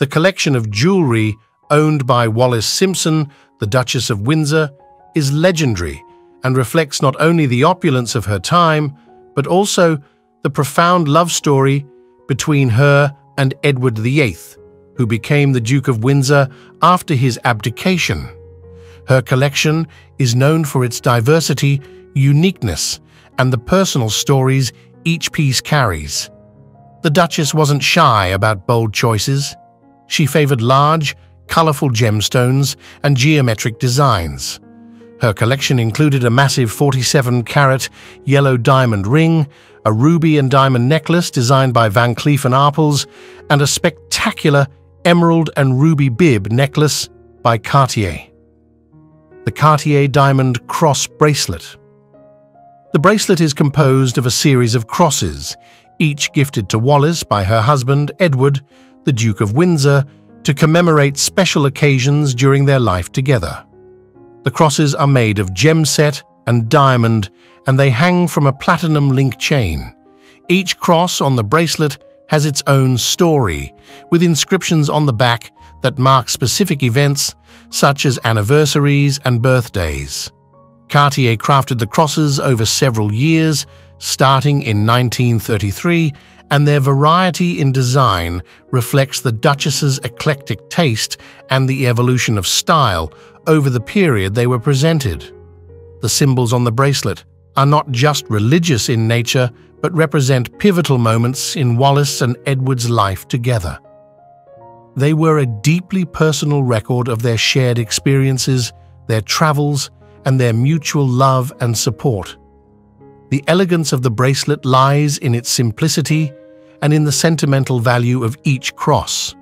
The collection of jewellery owned by Wallis Simpson, the Duchess of Windsor, is legendary and reflects not only the opulence of her time, but also the profound love story between her and Edward VIII, who became the Duke of Windsor after his abdication. Her collection is known for its diversity, uniqueness, and the personal stories each piece carries. The Duchess wasn't shy about bold choices. She favored large, colorful gemstones and geometric designs. Her collection included a massive 47-carat yellow diamond ring, a ruby and diamond necklace designed by Van Cleef & Arpels, and a spectacular emerald and ruby bib necklace by Cartier. The Cartier Diamond Cross Bracelet The bracelet is composed of a series of crosses, each gifted to Wallis by her husband, Edward, the Duke of Windsor, to commemorate special occasions during their life together. The crosses are made of gemset and diamond, and they hang from a platinum link chain. Each cross on the bracelet has its own story, with inscriptions on the back that mark specific events such as anniversaries and birthdays. Cartier crafted the crosses over several years, starting in 1933, and their variety in design reflects the Duchess's eclectic taste and the evolution of style over the period they were presented. The symbols on the bracelet are not just religious in nature, but represent pivotal moments in Wallis and Edward's life together. They were a deeply personal record of their shared experiences, their travels, and their mutual love and support. The elegance of the bracelet lies in its simplicity and in the sentimental value of each cross.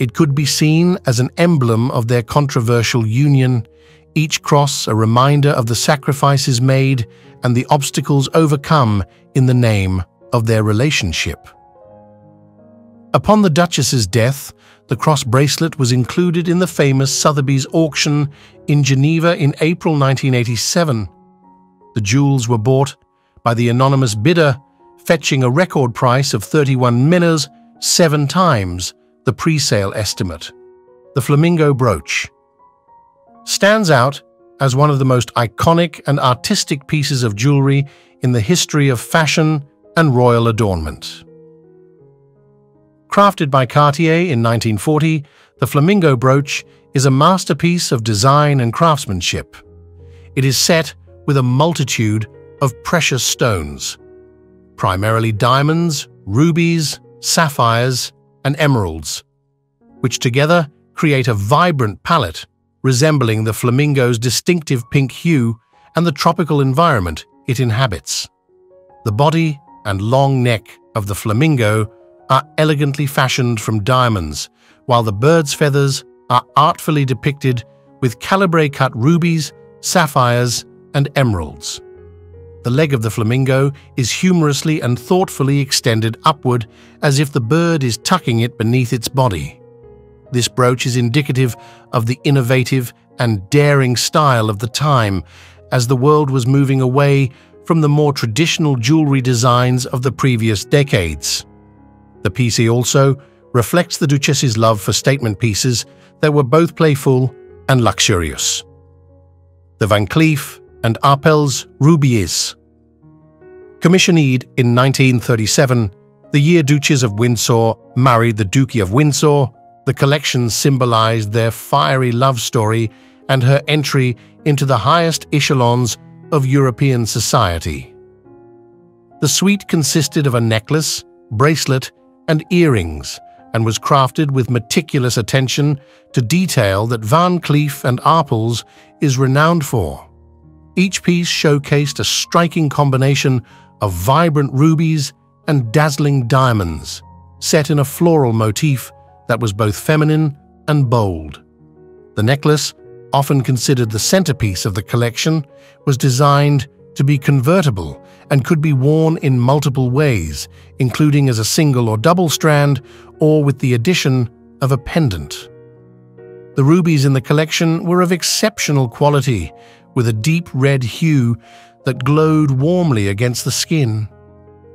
It could be seen as an emblem of their controversial union, each cross a reminder of the sacrifices made and the obstacles overcome in the name of their relationship. Upon the Duchess's death, the cross bracelet was included in the famous Sotheby's auction in Geneva in April 1987. The jewels were bought by the anonymous bidder, fetching a record price of 31 minas, seven times the pre-sale estimate. The flamingo brooch stands out as one of the most iconic and artistic pieces of jewelry in the history of fashion and royal adornment. Crafted by Cartier in 1940, the flamingo brooch is a masterpiece of design and craftsmanship. It is set with a multitude of precious stones, primarily diamonds, rubies, sapphires, and emeralds, which together create a vibrant palette resembling the flamingo's distinctive pink hue and the tropical environment it inhabits. The body and long neck of the flamingo are elegantly fashioned from diamonds, while the bird's feathers are artfully depicted with calibre-cut rubies, sapphires, and emeralds. The leg of the flamingo is humorously and thoughtfully extended upward as if the bird is tucking it beneath its body. This brooch is indicative of the innovative and daring style of the time as the world was moving away from the more traditional jewelry designs of the previous decades. The piece also reflects the Duchess's love for statement pieces that were both playful and luxurious. The Van Cleef and Arpels Rubies. Commissioned in 1937, the year Duchess of Windsor married the Duke of Windsor, the collection symbolized their fiery love story and her entry into the highest echelons of European society. The suite consisted of a necklace, bracelet, and earrings, and was crafted with meticulous attention to detail that Van Cleef and Arpels is renowned for. Each piece showcased a striking combination of vibrant rubies and dazzling diamonds, set in a floral motif that was both feminine and bold. The necklace, often considered the centerpiece of the collection, was designed to be convertible and could be worn in multiple ways, including as a single or double strand or with the addition of a pendant. The rubies in the collection were of exceptional quality, with a deep red hue that glowed warmly against the skin.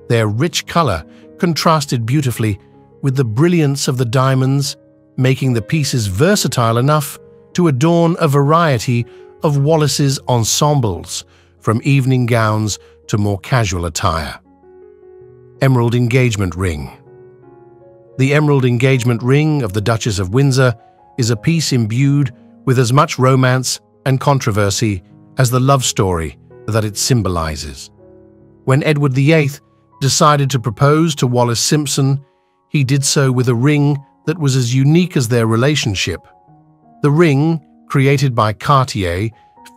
Their rich color contrasted beautifully with the brilliance of the diamonds making the pieces versatile enough to adorn a variety of Wallis's ensembles, from evening gowns to more casual attire. Emerald Engagement Ring The Emerald Engagement Ring of the Duchess of Windsor is a piece imbued with as much romance and controversy as the love story that it symbolizes. When Edward VIII decided to propose to Wallis Simpson, he did so with a ring that was as unique as their relationship. The ring, created by Cartier,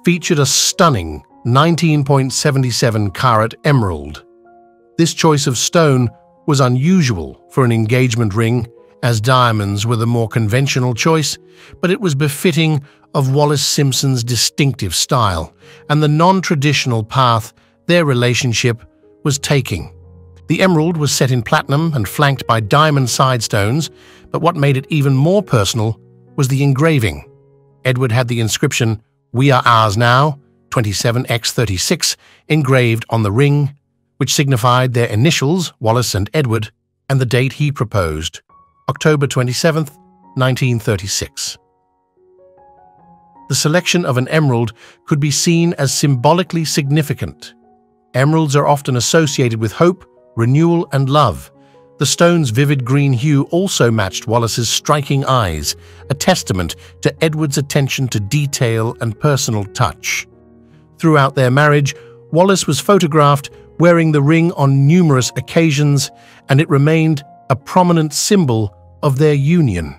featured a stunning 19.77 carat emerald. This choice of stone was unusual for an engagement ring, as diamonds were the more conventional choice, but it was befitting of Wallis Simpson's distinctive style and the non-traditional path their relationship was taking. The emerald was set in platinum and flanked by diamond side stones, but what made it even more personal was the engraving. Edward had the inscription, We are ours now, 27x36, engraved on the ring, which signified their initials, Wallis and Edward, and the date he proposed, October 27, 1936. The selection of an emerald could be seen as symbolically significant. Emeralds are often associated with hope, renewal, and love. The stone's vivid green hue also matched Wallis's striking eyes, a testament to Edward's attention to detail and personal touch. Throughout their marriage, Wallis was photographed wearing the ring on numerous occasions, and it remained a prominent symbol of their union.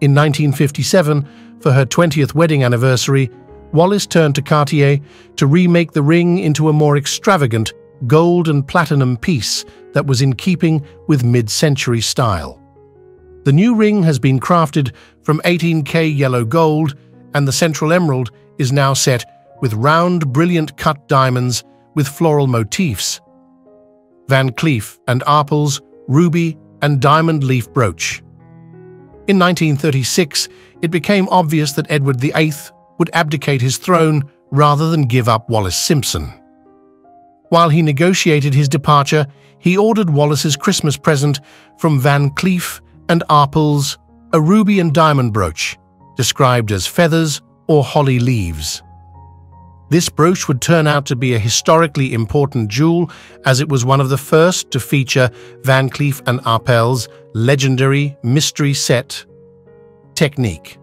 In 1957, for her 20th wedding anniversary, Wallis turned to Cartier to remake the ring into a more extravagant gold and platinum piece that was in keeping with mid-century style. The new ring has been crafted from 18K yellow gold, and the central emerald is now set with round, brilliant cut diamonds with floral motifs. Van Cleef and Arpels, ruby and diamond leaf brooch. In 1936, it became obvious that Edward VIII would abdicate his throne rather than give up Wallis Simpson. While he negotiated his departure, he ordered Wallis's Christmas present from Van Cleef and Arpels a ruby and diamond brooch, described as feathers or holly leaves. This brooch would turn out to be a historically important jewel as it was one of the first to feature Van Cleef and Arpels' legendary mystery set technique.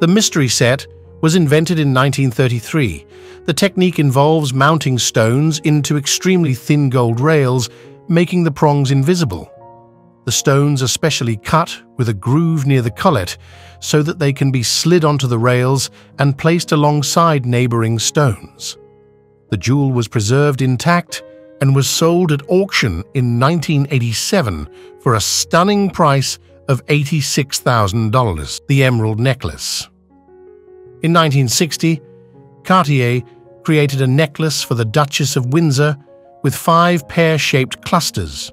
The mystery set was invented in 1933. The technique involves mounting stones into extremely thin gold rails, making the prongs invisible. The stones are specially cut with a groove near the collet so that they can be slid onto the rails and placed alongside neighboring stones. The jewel was preserved intact and was sold at auction in 1987 for a stunning price of $86,000, the emerald necklace. In 1960, Cartier created a necklace for the Duchess of Windsor with five pear-shaped clusters.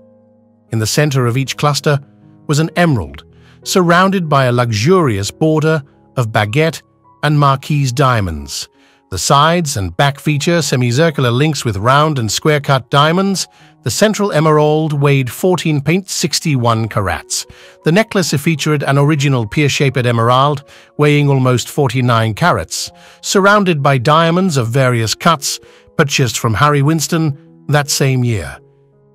In the center of each cluster was an emerald, surrounded by a luxurious border of baguette and marquise diamonds. The sides and back feature semicircular links with round and square-cut diamonds. The central emerald weighed 14.61 carats. The necklace featured an original pear-shaped emerald weighing almost 49 carats, surrounded by diamonds of various cuts purchased from Harry Winston that same year.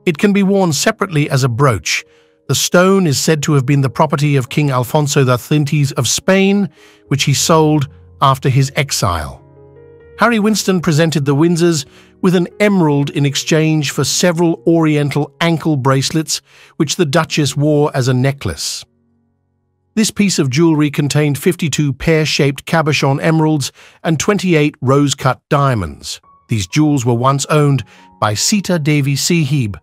It can be worn separately as a brooch. The stone is said to have been the property of King Alfonso X of Spain, which he sold after his exile. Harry Winston presented the Windsors with an emerald in exchange for several oriental ankle bracelets which the Duchess wore as a necklace. This piece of jewellery contained 52 pear-shaped cabochon emeralds and 28 rose-cut diamonds. These jewels were once owned by Sita Devi Sahib,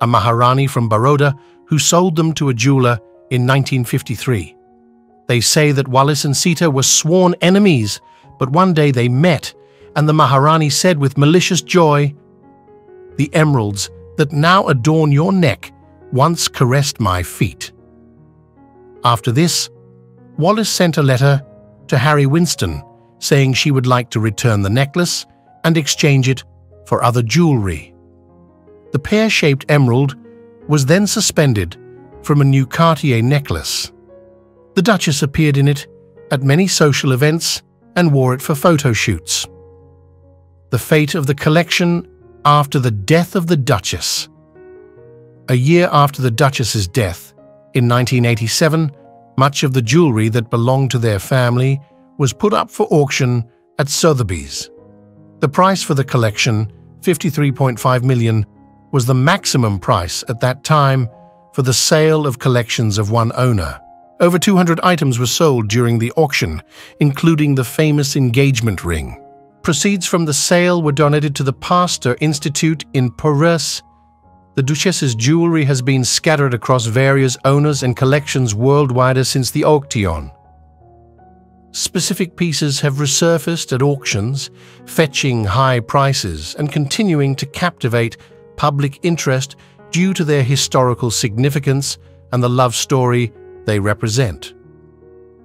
a Maharani from Baroda who sold them to a jeweler in 1953. They say that Wallis and Sita were sworn enemies, but one day they met, and the Maharani said with malicious joy, The emeralds that now adorn your neck once caressed my feet. After this, Wallis sent a letter to Harry Winston saying she would like to return the necklace and exchange it for other jewelry. The pear-shaped emerald was then suspended from a new Cartier necklace. The Duchess appeared in it at many social events and wore it for photo shoots. The fate of the collection after the death of the Duchess. A year after the Duchess's death, in 1987, much of the jewellery that belonged to their family was put up for auction at Sotheby's. The price for the collection, 53.5 million, was the maximum price at that time for the sale of collections of one owner. Over 200 items were sold during the auction, including the famous engagement ring. Proceeds from the sale were donated to the Pasteur Institute in Paris. The Duchess's jewelry has been scattered across various owners and collections worldwide since the auction. Specific pieces have resurfaced at auctions, fetching high prices and continuing to captivate public interest due to their historical significance and the love story they represent.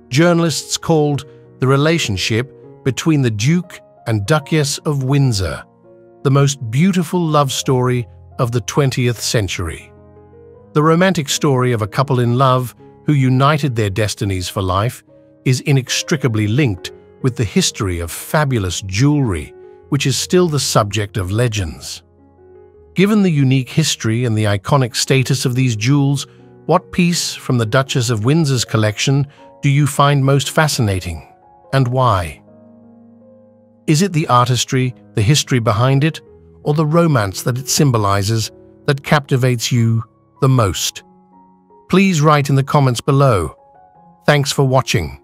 Journalists called the relationship between the Duke and Duchess of Windsor the most beautiful love story of the 20th century. The romantic story of a couple in love who united their destinies for life is inextricably linked with the history of fabulous jewelry, which is still the subject of legends. Given the unique history and the iconic status of these jewels, what piece from the Duchess of Windsor's collection do you find most fascinating, and why? Is it the artistry, the history behind it, or the romance that it symbolizes that captivates you the most? Please write in the comments below. Thanks for watching.